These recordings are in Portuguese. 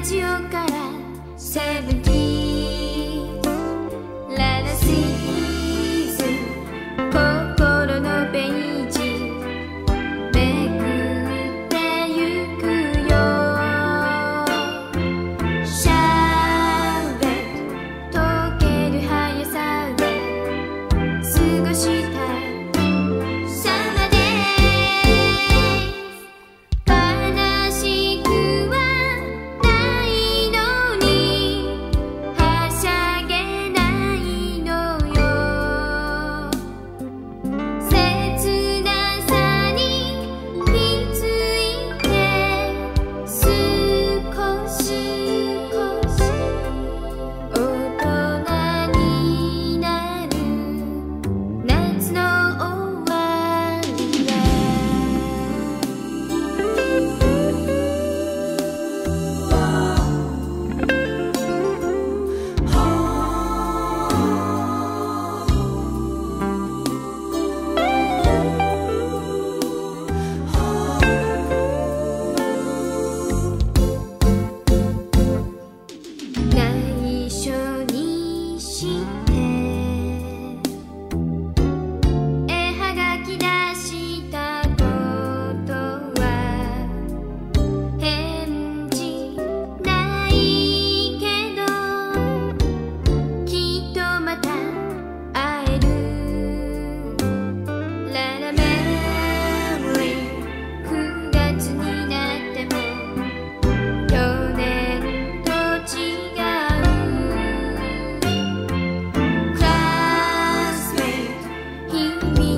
radio から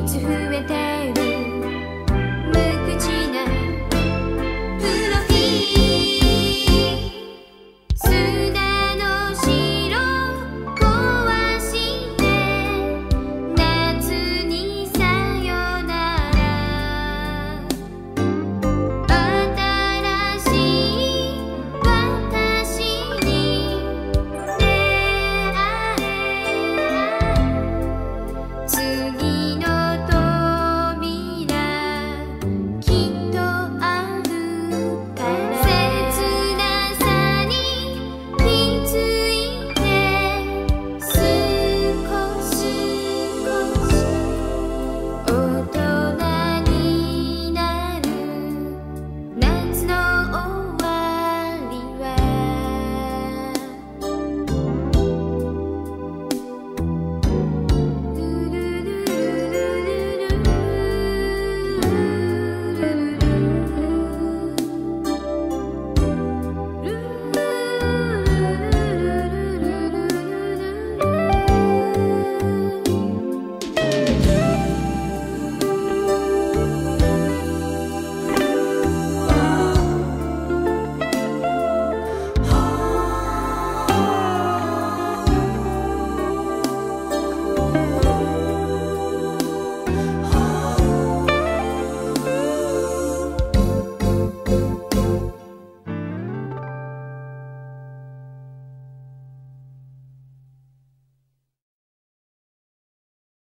其实